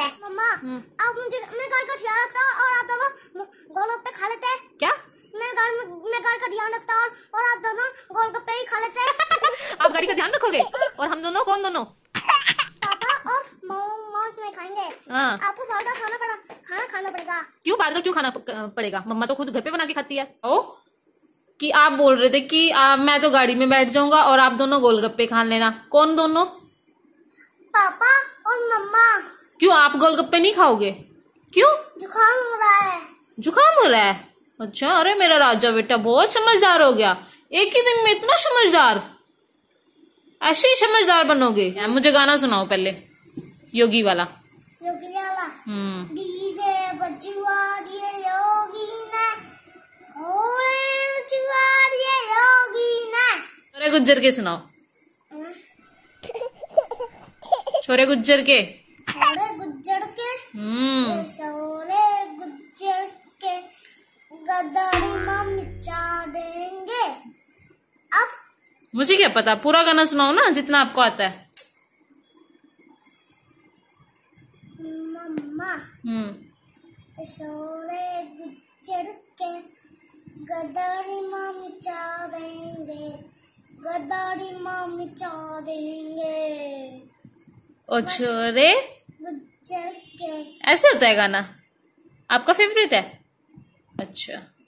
बात है मम्मा आप मुझे मैं घर का ध्यान रखता हूँ और आप दोनों गोलगप्पे खा लेते हैं क्या मैं घर मैं घर का ध्यान रखता हूँ और आप दोनों गोलगप्पे ही खा लेते हैं आप गाड़ी का ध्यान रखोगे और हम दोनों कौन दोनों पापा और खाएँगे हाँ आपको बाहर का खाना पड़ा खाना खाना पड़ेगा क्यों बाहर का क्यों खाना पड़ेगा मम्मा तो खुद घर पे बना के खाती है ओ कि आप बोल रहे थे कि आ, मैं तो गाड़ी में बैठ जाऊँगा और आप दोनों गोलगप्पे खा लेना कौन दोनों पापा क्यों आप गोलगप्पे नहीं खाओगे? क्यों? जुकाम हो रहा है। जुकाम हो रहा है? अच्छा अरे मेरा राजा बेटा बहुत समझदार हो गया। एक ही दिन में इतना समझदार। ऐसे ही समझदार बनोगे। मुझे गाना सुनाओ पहले। योगी वाला। योगी वाला। हम्म। छोरे गुज्जर के सुनाओ। छोरे गुज्जर के। मुझे क्या पता? पूरा गाना सुनाओ ना जितना आपको आता है। मम्मा हम्म। छोरे के गदारी माँ मिचा देंगे गदारी माँ मिचा देंगे। ओ छोरे। गुज्जर के ऐसे होता है गाना? आपका फेवरेट है? अच्छा।